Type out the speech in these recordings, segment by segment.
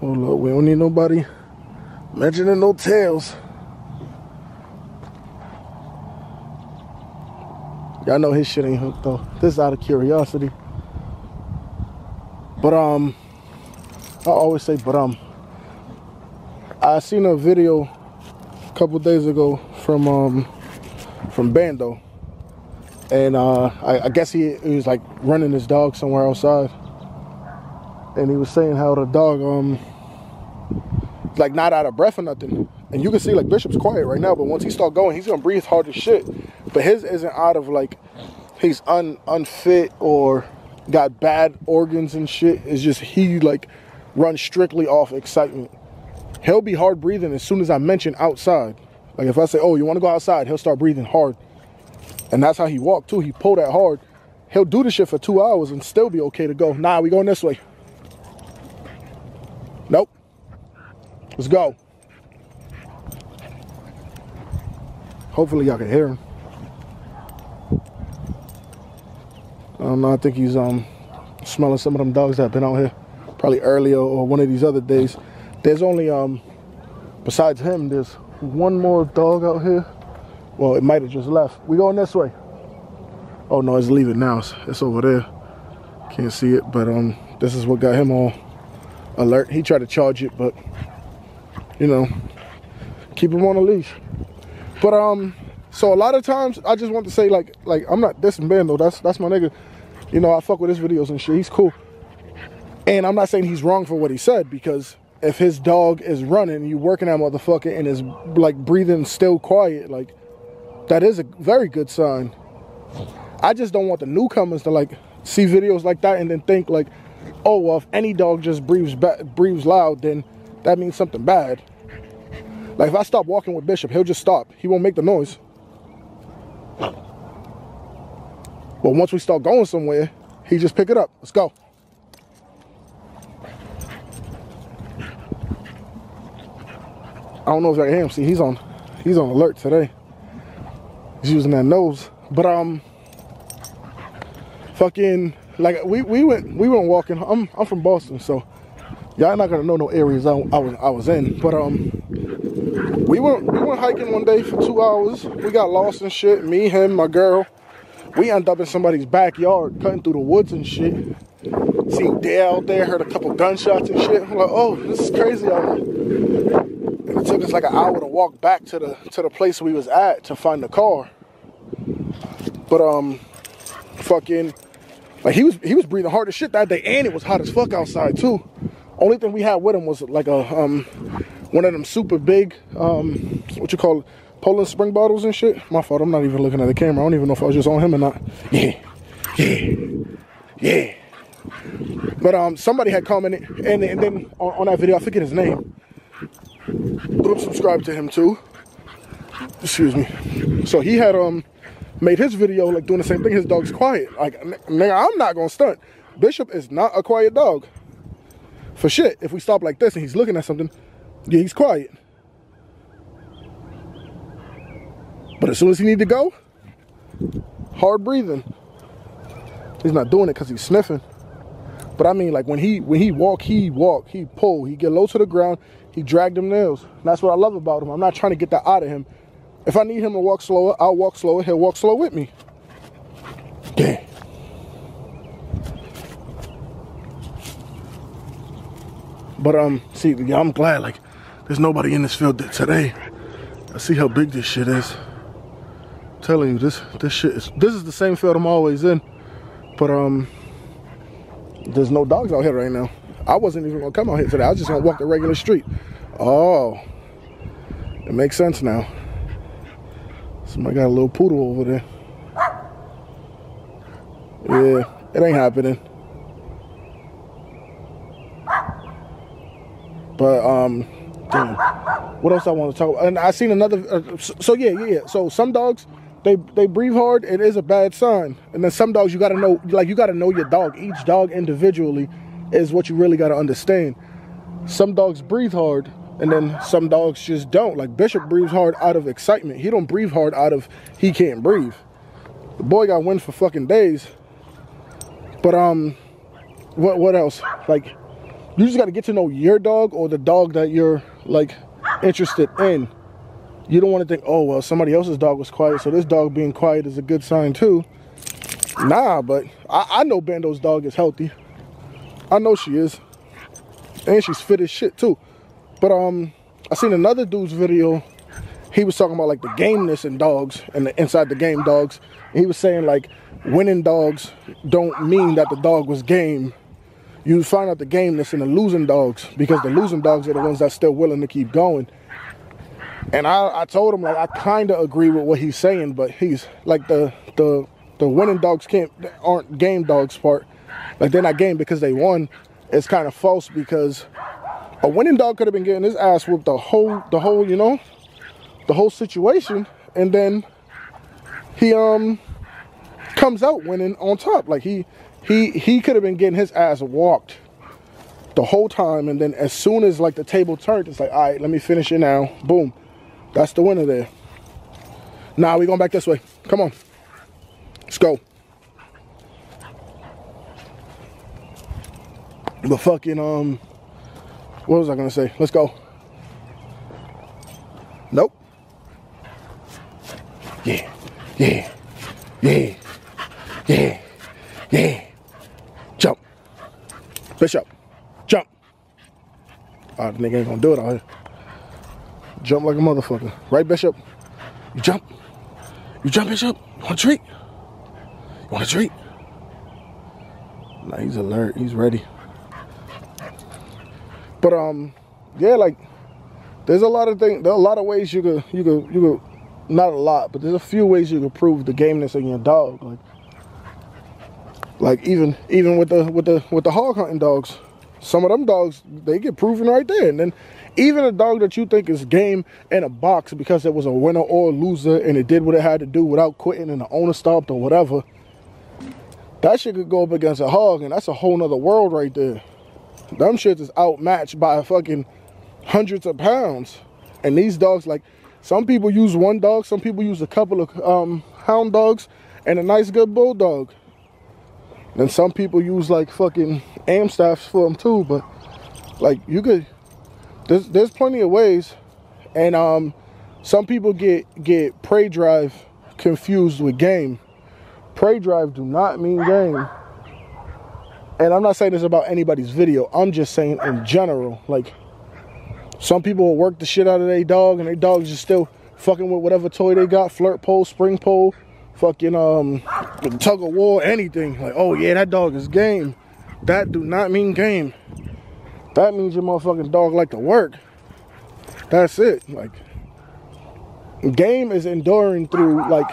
Oh look, we don't need nobody mentioning no tails. Y'all know his shit ain't hooked though. This is out of curiosity. But um, I always say, but um, I seen a video a couple days ago from um from Bando, and uh, I, I guess he, he was like running his dog somewhere outside, and he was saying how the dog um like not out of breath or nothing. And you can see like Bishop's quiet right now, but once he start going, he's gonna breathe hard as shit. But his isn't out of like he's un unfit or got bad organs and shit. It's just he like runs strictly off excitement. He'll be hard breathing as soon as I mention outside. Like if I say, "Oh, you want to go outside?" He'll start breathing hard, and that's how he walked too. He pulled that hard. He'll do the shit for two hours and still be okay to go. Nah, we going this way. Nope. Let's go. Hopefully y'all can hear him. I don't know. I think he's um smelling some of them dogs that have been out here probably earlier or one of these other days. There's only um besides him, there's one more dog out here. Well, it might have just left. We going this way. Oh no, it's leaving now. It's, it's over there. Can't see it, but um this is what got him all alert. He tried to charge it, but you know, keep him on a leash. But um, so a lot of times I just want to say like like I'm not dissing Ben though. That's that's my nigga. You know, I fuck with his videos and shit. He's cool. And I'm not saying he's wrong for what he said because if his dog is running, you working that motherfucker and is like breathing still quiet, like that is a very good sign. I just don't want the newcomers to like see videos like that and then think like, oh well, if any dog just breathes breathes loud, then that means something bad. Like if I stop walking with Bishop, he'll just stop. He won't make the noise. But once we start going somewhere, he just pick it up. Let's go. I don't know if I can see he's on he's on alert today. He's using that nose. But um fucking like we, we went we went walking. I'm I'm from Boston, so y'all not gonna know no areas I, I was I was in. But um we went we went hiking one day for two hours. We got lost and shit. Me, him, my girl. We ended up in somebody's backyard, cutting through the woods and shit. Seen Dale out there, heard a couple gunshots and shit. I'm like, oh, this is crazy out here. And it took us like an hour to walk back to the to the place we was at to find the car. But um, fucking, like he was he was breathing hard as shit that day, and it was hot as fuck outside too. Only thing we had with him was like a um one of them super big um what you call it, Poland spring bottles and shit. My fault. I'm not even looking at the camera. I don't even know if I was just on him or not. Yeah, yeah, yeah. But um, somebody had commented, and, and then on, on that video, I forget his name. But I'm subscribed to him too. Excuse me. So he had um made his video like doing the same thing. His dog's quiet. Like, nigga, I'm not gonna stunt. Bishop is not a quiet dog. For shit, if we stop like this and he's looking at something, yeah, he's quiet. But as soon as he need to go, hard breathing. He's not doing it because he's sniffing. But I mean, like when he when he walk, he walk, he pull, he get low to the ground, he drag them nails. And that's what I love about him. I'm not trying to get that out of him. If I need him to walk slower, I'll walk slower. He'll walk slow with me. Yeah. But um, see, I'm glad like there's nobody in this field today. I see how big this shit is. I'm telling you, this this shit is this is the same field I'm always in. But um there's no dogs out here right now. I wasn't even gonna come out here today. I was just gonna walk the regular street. Oh, it makes sense now. Somebody got a little poodle over there. Yeah, it ain't happening. But um, damn, what else I want to talk about? And I seen another. Uh, so, so yeah, yeah, yeah. So some dogs, they they breathe hard. It is a bad sign. And then some dogs, you got to know, like you got to know your dog. Each dog individually is what you really got to understand. Some dogs breathe hard, and then some dogs just don't. Like Bishop breathes hard out of excitement. He don't breathe hard out of he can't breathe. The boy got wind for fucking days, But um, what what else? Like, you just got to get to know your dog or the dog that you're like interested in. You don't want to think, oh well, somebody else's dog was quiet, so this dog being quiet is a good sign too. Nah, but I, I know Bando's dog is healthy. I know she is, and she's fit as shit too. But um, I seen another dude's video. He was talking about like the gameness in dogs and the inside the game dogs. He was saying like winning dogs don't mean that the dog was game. You find out the gameness in the losing dogs because the losing dogs are the ones that's still willing to keep going. And I, I told him like I kind of agree with what he's saying, but he's like the the the winning dogs can't aren't game dogs part. Like they're not game because they won. It's kind of false because a winning dog could have been getting his ass whooped the whole the whole you know the whole situation, and then he um comes out winning on top. Like he he he could have been getting his ass walked the whole time, and then as soon as like the table turned, it's like, all right, let me finish it now. Boom, that's the winner there. Now nah, we going back this way. Come on, let's go. But fucking um, what was I gonna say? Let's go. Nope. Yeah, yeah, yeah. Yeah. Yeah. Jump. Bishop. Jump. Oh, the nigga ain't gonna do it out here. Jump like a motherfucker. Right, Bishop? You jump. You jump, Bishop? You want a treat? You want a treat? Nah, he's alert. He's ready. But um, yeah, like there's a lot of things. There are a lot of ways you could you could you could not a lot, but there's a few ways you could prove the gameness in your dog. Like like even even with the with the with the hog hunting dogs, some of them dogs they get proven right there. And then even a dog that you think is game in a box because it was a winner or a loser and it did what it had to do without quitting and the owner stopped or whatever, that shit could go up against a hog and that's a whole nother world right there. Them shits is outmatched by fucking hundreds of pounds. And these dogs, like, some people use one dog, some people use a couple of um, hound dogs and a nice good bulldog. And some people use like fucking Amstaffs for them too, but like you could, there's there's plenty of ways, and um, some people get get prey drive confused with game. Prey drive do not mean game. And I'm not saying this about anybody's video. I'm just saying in general, like some people will work the shit out of their dog, and their dog's just still fucking with whatever toy they got, flirt pole, spring pole, fucking um tug of war, anything. Like, oh yeah, that dog is game. That do not mean game. That means your motherfucking dog like to work. That's it. Like game is enduring through like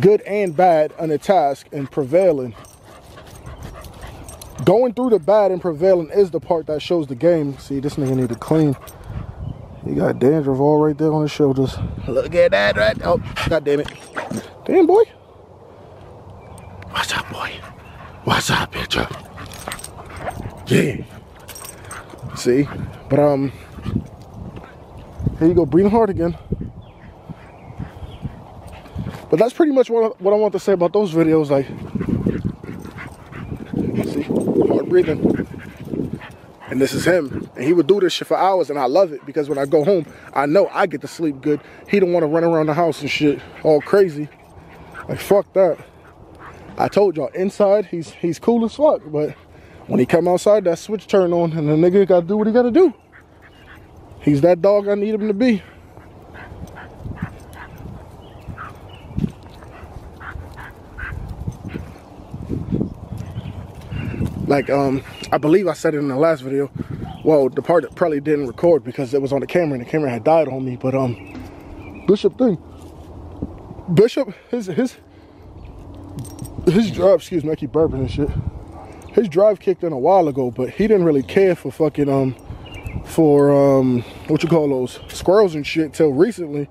good and bad on a task and prevailing. Going through the bad and prevailing is the part that shows the game. See, this nigga need to clean. He got dandruff all right there on his shoulders. Look at that, right? Oh, god damn it. Damn, boy. What's up, boy? What's up, bitch? Yeah. See? But, um, here you go, breathing hard again. But that's pretty much what I, what I want to say about those videos. Like, see, hard breathing. And this is him. And he would do this shit for hours and I love it because when I go home, I know I get to sleep good. He don't want to run around the house and shit all crazy. Like fuck that. I told y'all inside he's he's cool as fuck, but when he come outside, that switch turn on and the nigga gotta do what he gotta do. He's that dog I need him to be. Like um I believe I said it in the last video. Well, the part that probably didn't record because it was on the camera and the camera had died on me, but um Bishop thing Bishop, his his his drive, excuse me, I keep burping and shit. His drive kicked in a while ago, but he didn't really care for fucking um for um what you call those squirrels and shit till recently.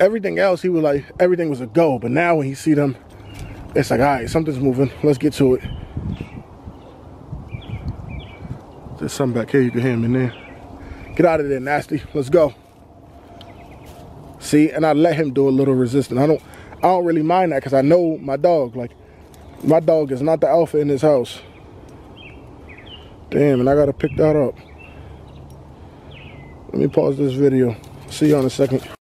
Everything else he was like everything was a go, but now when he see them, it's like alright, something's moving. Let's get to it. There's something back here you can hear him in there. Get out of there, nasty. Let's go. See, and I let him do a little resistance. I don't, I don't really mind that because I know my dog. Like, My dog is not the alpha in this house. Damn, and I gotta pick that up. Let me pause this video. See you in a second.